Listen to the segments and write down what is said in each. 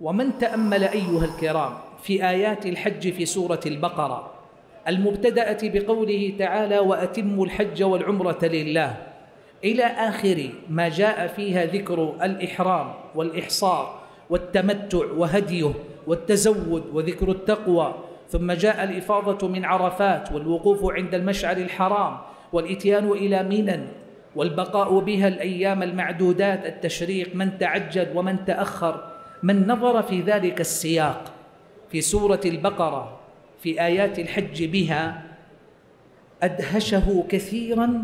ومن تأمل أيها الكرام في آيات الحج في سورة البقرة المبتدأة بقوله تعالى وأتموا الحج والعمرة لله إلى آخر ما جاء فيها ذكر الإحرام والإحصار والتمتع وهديه والتزود وذكر التقوى ثم جاء الإفاضة من عرفات والوقوف عند المشعر الحرام والإتيان إلى منى والبقاء بها الأيام المعدودات التشريق من تعجل ومن تأخر من نظر في ذلك السياق في سورة البقرة في آيات الحج بها أدهشه كثيرا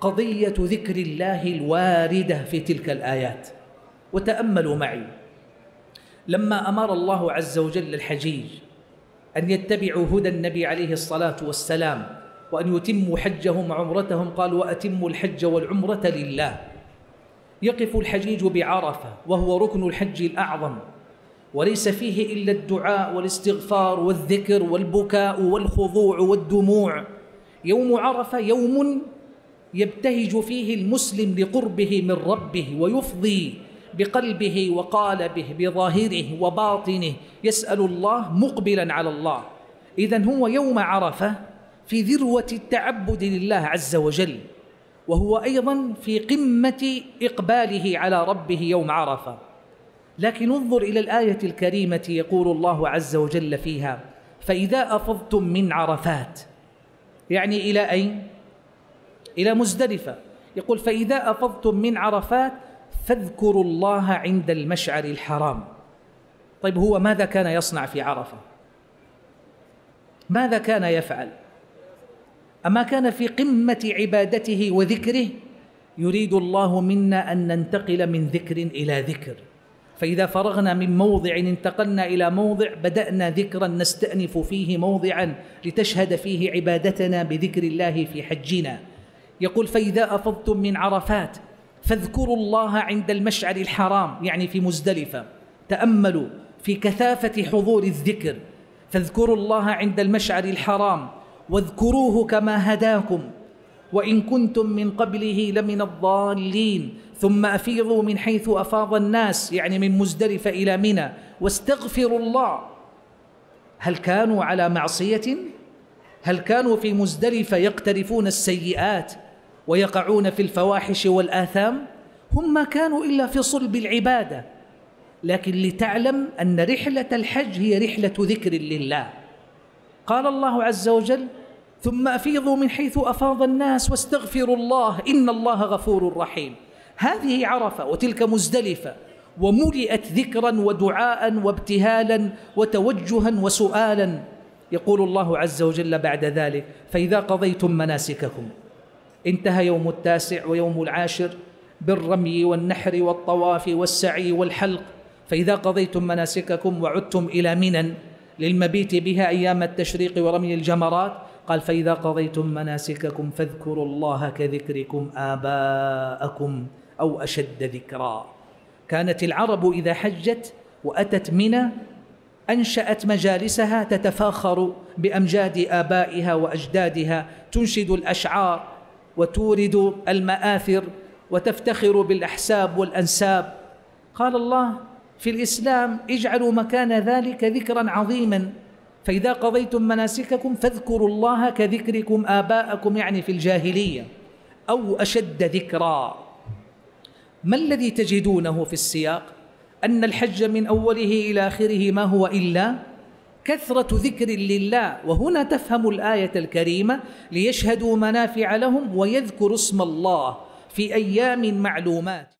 قضية ذكر الله الواردة في تلك الآيات. وتأملوا معي لما أمر الله عز وجل الحجيج أن يتبعوا هدى النبي عليه الصلاة والسلام وأن يتموا حجهم وعمرتهم قال وأتموا الحج والعمرة لله. يقف الحجيج بعرفة وهو ركن الحج الأعظم. وليس فيه إلا الدعاء والاستغفار والذكر والبكاء والخضوع والدموع. يوم عرفة يوم يبتهج فيه المسلم لقربه من ربه ويفضي بقلبه وقالبه بظاهره وباطنه. يسأل الله مقبلا على الله. إذا هو يوم عرفة في ذروة التعبد لله عز وجل. وهو أيضا في قمة إقباله على ربه يوم عرفة. لكن انظر إلى الآية الكريمة يقول الله عز وجل فيها فإذا أفضتم من عرفات. يعني إلى أين؟ إلى مزدلفة. يقول فإذا أفضتم من عرفات فاذكروا الله عند المشعر الحرام. طيب هو ماذا كان يصنع في عرفة؟ ماذا كان يفعل؟ أما كان في قمة عبادته وذكره يريد الله منا أن ننتقل من ذكر إلى ذكر. فإذا فرغنا من موضع انتقلنا إلى موضع بدأنا ذكرا نستأنف فيه موضعا لتشهد فيه عبادتنا بذكر الله في حجنا. يقول فإذا أفضتم من عرفات فاذكروا الله عند المشعر الحرام يعني في مزدلفة. تأملوا في كثافة حضور الذكر فاذكروا الله عند المشعر الحرام. واذكروه كما هداكم. وإن كنتم من قبله لمن الضالين. ثم أفيضوا من حيث أفاض الناس يعني من مزدلفة إلى منى. واستغفروا الله. هل كانوا على معصية؟ هل كانوا في مزدلفة يقترفون السيئات ويقعون في الفواحش والآثام؟ هم ما كانوا إلا في صلب العبادة. لكن لتعلم أن رحلة الحج هي رحلة ذكر لله. قال الله عز وجل ثم أفيضوا من حيث أفاض الناس واستغفروا الله إن الله غفور رحيم. هذه عرفة وتلك مزدلفة وملئت ذكرا ودعاء وابتهالا وتوجها وسؤالا. يقول الله عز وجل بعد ذلك فإذا قضيتم مناسككم انتهى يوم التاسع ويوم العاشر بالرمي والنحر والطواف والسعي والحلق. فإذا قضيتم مناسككم وعدتم إلى منى للمبيت بها أيام التشريق ورمي الجمرات؟ قال فإذا قضيتم مناسككم فاذكروا الله كذكركم آباءكم أو أشد ذكرا. كانت العرب إذا حجت وأتت منى أنشأت مجالسها تتفاخر بأمجاد آبائها وأجدادها تنشد الأشعار وتورد المآثر وتفتخر بالأحساب والأنساب. قال الله في الإسلام اجعلوا مكان ذلك ذكرا عظيما. فإذا قضيتم مناسككم فاذكروا الله كذكركم آباءكم يعني في الجاهلية أو أشد ذكرا. ما الذي تجدونه في السياق؟ أن الحج من أوله إلى آخره ما هو إلا كثرة ذكر لله. وهنا تفهم الآية الكريمة ليشهدوا منافع لهم ويذكروا اسم الله في أيام معلومات.